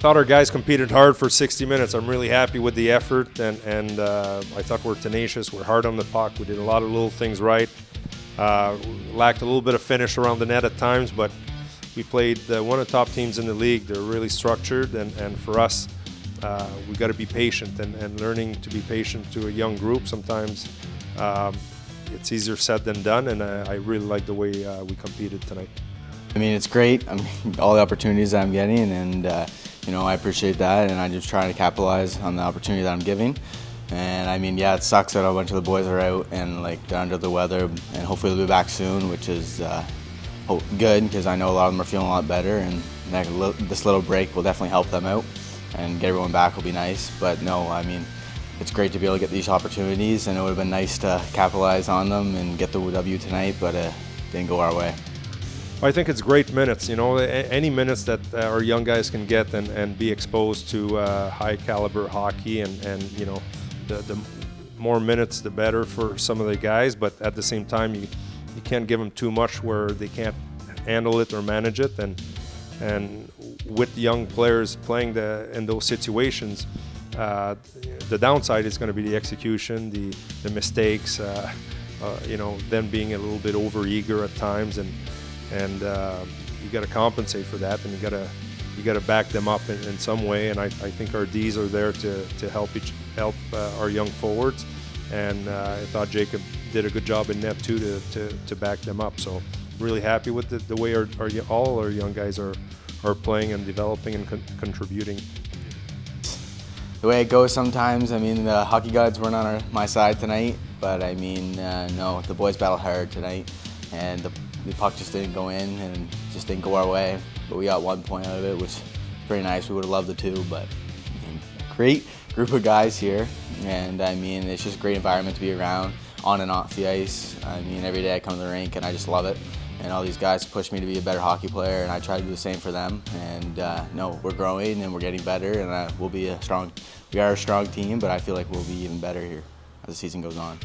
thought our guys competed hard for 60 minutes. I'm really happy with the effort, and, and uh, I thought we're tenacious. We're hard on the puck. We did a lot of little things right. Uh, lacked a little bit of finish around the net at times, but we played uh, one of the top teams in the league. They're really structured, and, and for us, uh, we got to be patient and, and learning to be patient to a young group. Sometimes um, it's easier said than done, and I, I really like the way uh, we competed tonight. I mean, it's great. I mean, all the opportunities I'm getting, and uh, you know, I appreciate that, and I'm just trying to capitalize on the opportunity that I'm giving. And I mean, yeah, it sucks that a bunch of the boys are out and like they're under the weather, and hopefully they'll be back soon, which is uh, good because I know a lot of them are feeling a lot better, and this little break will definitely help them out, and get everyone back will be nice. But no, I mean, it's great to be able to get these opportunities, and it would have been nice to capitalize on them and get the W tonight, but it didn't go our way. I think it's great minutes. You know, any minutes that uh, our young guys can get and, and be exposed to uh, high caliber hockey, and, and you know, the, the more minutes the better for some of the guys. But at the same time, you you can't give them too much where they can't handle it or manage it. And and with young players playing the in those situations, uh, the downside is going to be the execution, the the mistakes. Uh, uh, you know, them being a little bit over eager at times and and uh, you got to compensate for that, and you got to you got to back them up in, in, some way. And I, I think our D's are there to, to help each help uh, our young forwards, and uh, I thought Jacob did a good job in net too to, to, to back them up. So really happy with the, the way our, our, all our young guys are are playing and developing and con contributing. The way it goes sometimes, I mean, the hockey gods weren't on our, my side tonight, but I mean, uh, no, the boys battled hard tonight, and the the puck just didn't go in and just didn't go our way. But we got one point out of it, which is pretty nice. We would have loved the two, but great group of guys here. And I mean, it's just a great environment to be around on and off the ice. I mean, every day I come to the rink and I just love it. And all these guys push me to be a better hockey player, and I try to do the same for them. And uh, no, we're growing and we're getting better, and uh, we'll be a strong. We are a strong team, but I feel like we'll be even better here as the season goes on.